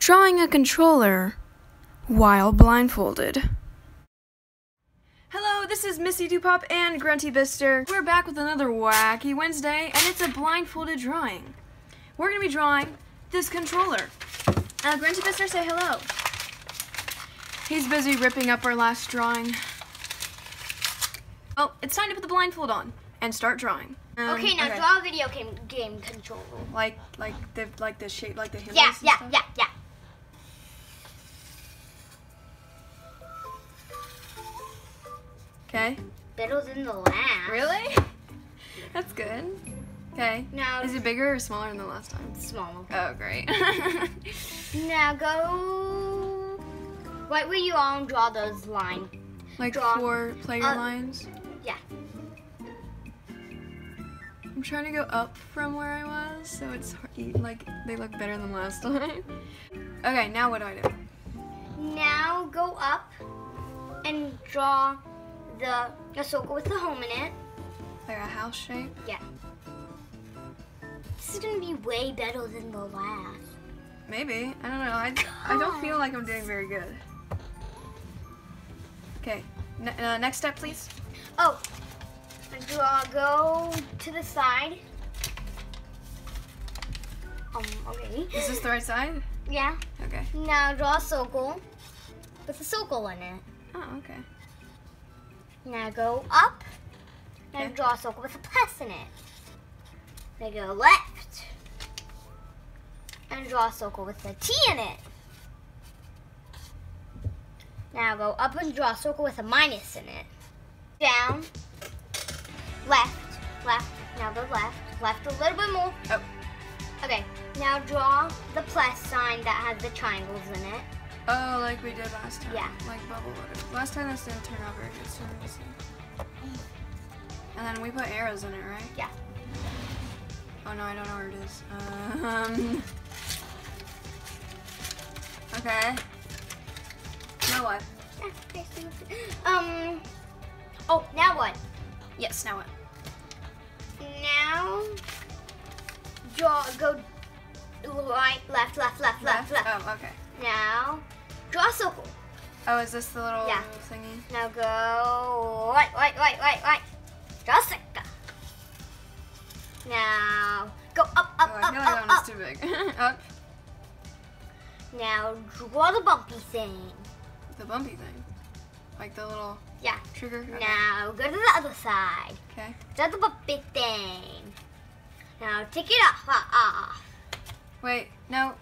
Drawing a controller while blindfolded. Hello, this is Missy DoPop and Grunty Bister. We're back with another wacky Wednesday, and it's a blindfolded drawing. We're gonna be drawing this controller. Uh, Grunty Bister, say hello. He's busy ripping up our last drawing. Oh, it's time to put the blindfold on and start drawing. Um, okay, now draw a video game game controller. Like, like the like the shape, like the handles. Yeah, and yeah, stuff? yeah, yeah. Okay. Better than the last. Really? That's good. Okay. Now Is it bigger or smaller than the last time? small. Oh, great. Now go. What will you all draw those lines? like Draw. four player Uh, lines. yeah. I'm trying to go up from where I was, so it's like they look better than last time. okay, now what do I do? Now go up and draw the a circle with the home in it. Like a house shape. Yeah. This is gonna be way better than the last. Maybe. I don't know. I, I don't feel like I'm doing very good. Okay. Uh, next step, please. Oh, draw. Go to the side. Um. Okay. Is this the right side? Yeah. Okay. Now draw a circle with a circle in it. Oh, okay. Now go up and Okay. draw a circle with a plus in it. Now go left and draw a circle with a T in it. Now go up and draw a circle with a minus in it. Down, left, left, now go left, left a little bit more. Oh. Okay, now draw the plus sign that has the triangles in it. Oh, like we did last time. Yeah. Like bubble water. Last time this didn't turn out very good, so let me see. And then we put arrows in it, right? Yeah. Oh no, I don't know where it is. Um. Okay. Now what? Um. Oh, now what? Yes. Now what? Now draw. Go right, left, left, left, left, left. Oh, okay. Now draw a circle. Oh, is this the little Yeah. thingy? Now go right, right, right, right, right. Draw a circle. Now go up, up, Oh, I up, like up, up. too big. Up. Now draw the bumpy thing. The bumpy thing. Like the little Yeah. trigger. Okay. Now go to the other side. Okay. Draw the bumpy thing. Now take it off, off. Wait. No,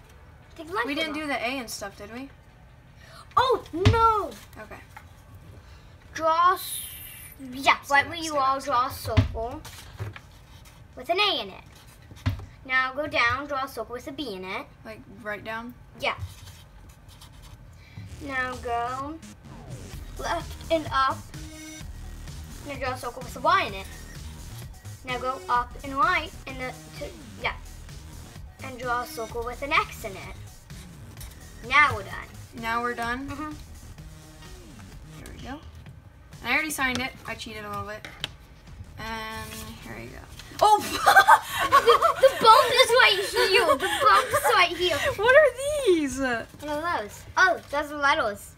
Take we didn't off. do the A and stuff, did we? Oh no! Okay. Draw. Yeah, why will you all draw a circle with an A in it? Now go down, draw a circle with a B in it. Like right down. Yeah. Now go left and up. Now draw a circle with a Y in it. Now go up and right and the to, yeah. And draw a circle with an X in it. Now we're done. Now we're done. Mm-hmm. Here we go. I already signed it. I cheated a little bit. And here we go. Oh! the, the bump is right here. The bump is right here. what are these? What are those? Oh, those are letters.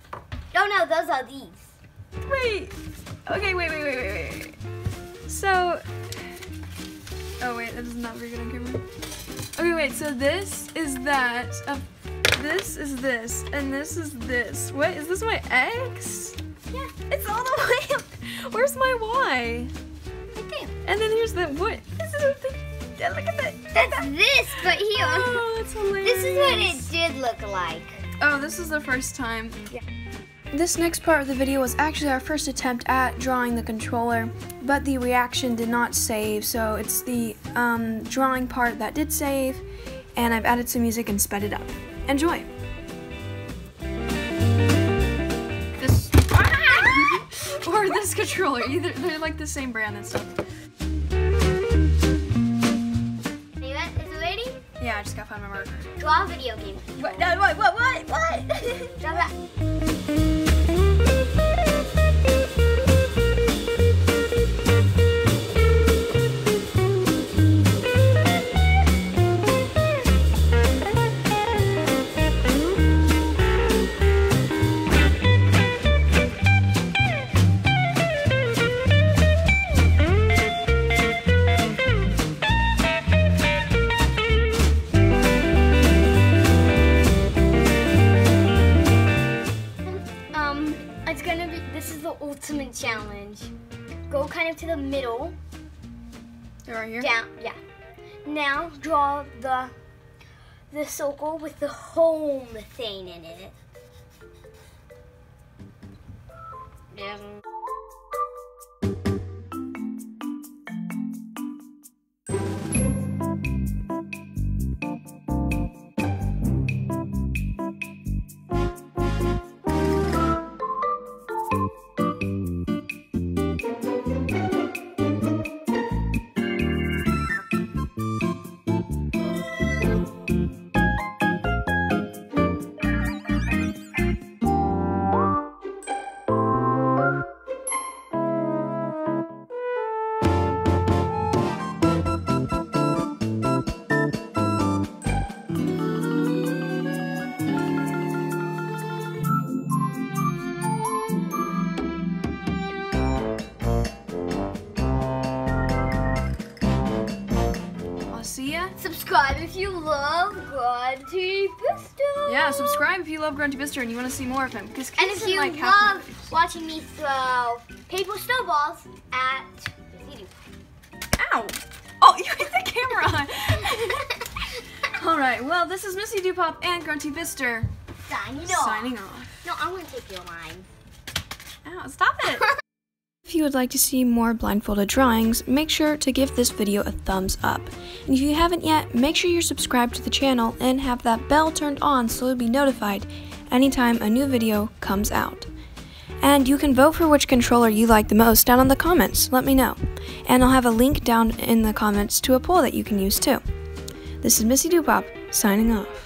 No, no, those are these. Wait. Okay, wait, wait, wait, wait, wait, wait. So. Oh wait, that is not very good on camera. Okay, wait. So this is that. This is this, and this is this. What is this? My X? Yeah, It's all the way up. Where's my Y? right there. And then here's the what? This is a thing. Yeah, look at that. That's this, but here. Oh, that's hilarious. This is what it did look like. Oh, this is the first time. Yeah. This next part of the video was actually our first attempt at drawing the controller, but the reaction did not save, so it's the um, drawing part that did save, and I've added some music and sped it up. Enjoy! This or this controller, either they're like the same brand and stuff. Are? Is it ready? Yeah, I just gotta find my marker. Draw a video game. What? No, what? What? What? What? Draw that. challenge. Go kind of to the middle. Right here. Down, yeah. Now draw the the circle with the home thing in it. Um, subscribe if you love Grunty Pistol. Yeah, subscribe if you love Grunty Bister and you want to see more of him. Because And if you like love watching me throw paper snowballs at Missy Ow! Oh, you hit the camera. All right. Well, this is Missy DoPop and Grunty Bister Signing off. signing off. No, I'm gonna take your line. Ow! Stop it. If you would like to see more blindfolded drawings, make sure to give this video a thumbs up. And if you haven't yet, make sure you're subscribed to the channel and have that bell turned on so you'll be notified anytime a new video comes out. And you can vote for which controller you like the most down in the comments. Let me know. And I'll have a link down in the comments to a poll that you can use too. This is Missy DoPop, signing off.